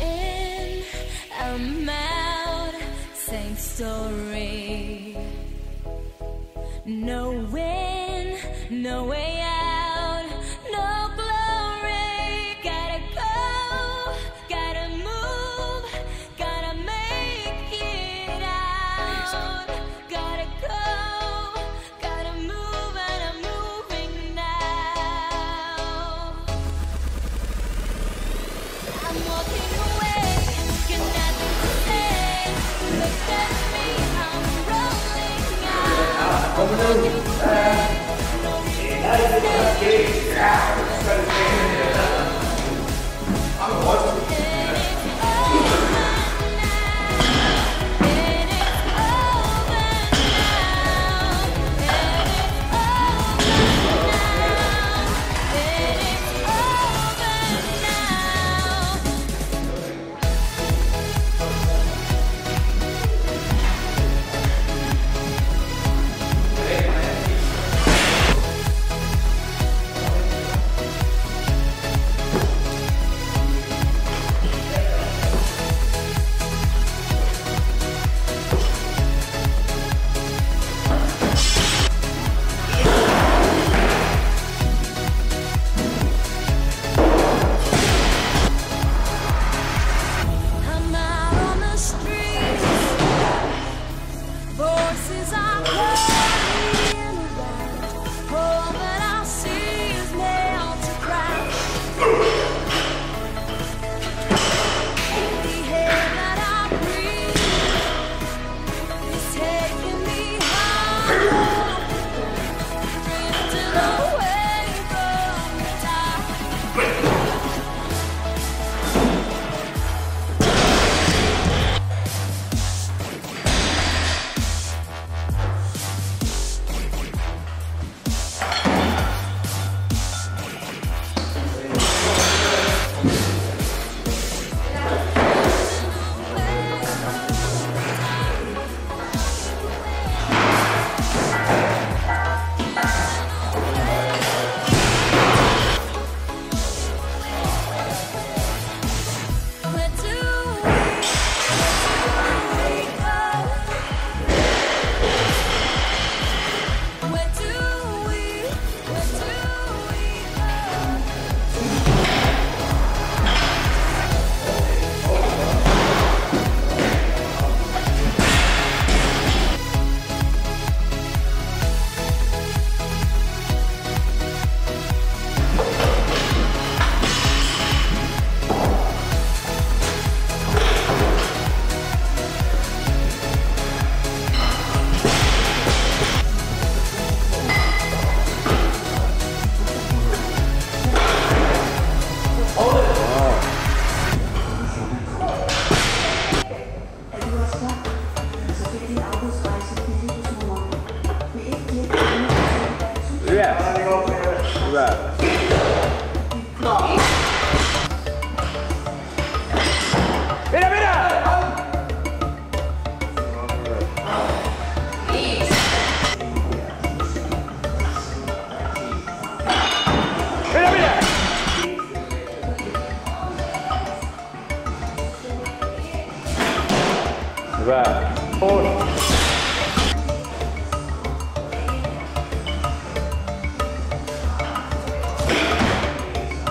in, I'm out. Same story. No win, no way out, no glory. Gotta go, gotta move, gotta make it out. Gotta go, gotta move, and I'm moving now. I'm walking. Thank you. và hold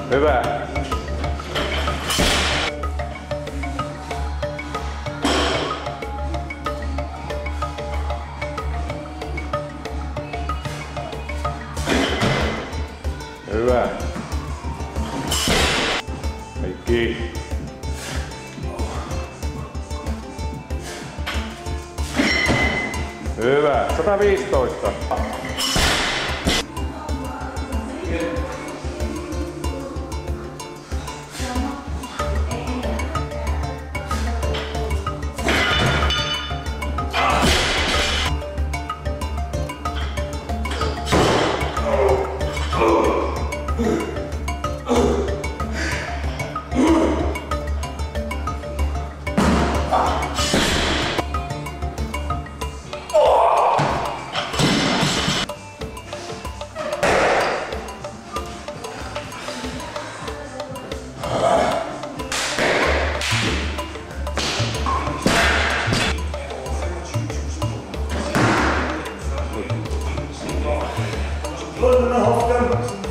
Đấy và Hyvä. 115. Koluna haftan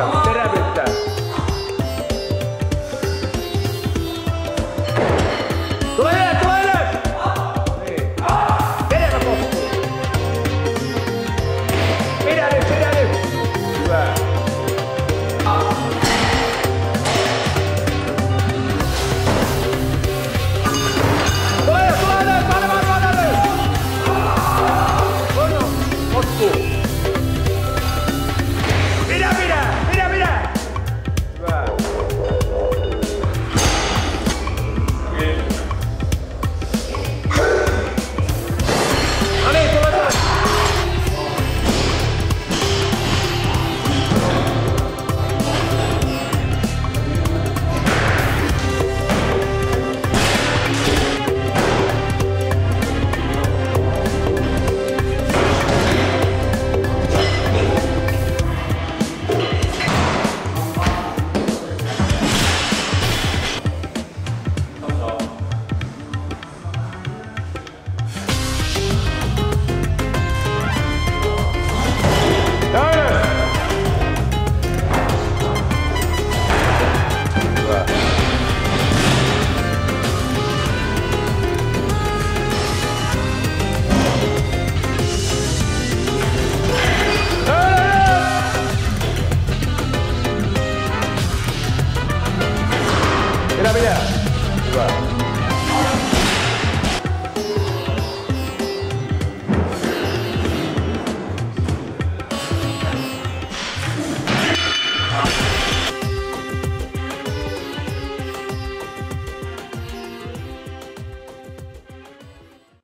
啊。